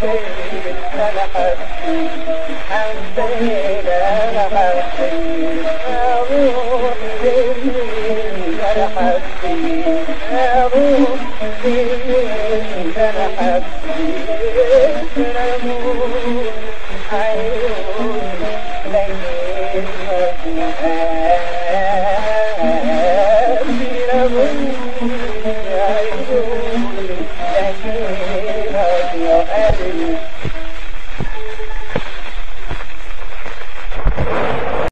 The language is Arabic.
حبيت أنا حبيت حبيت أنا حبيت أروح لمين أنا حبيت أروح لمين أنا حبيت نموت عيون ليل مجنون and your happiness.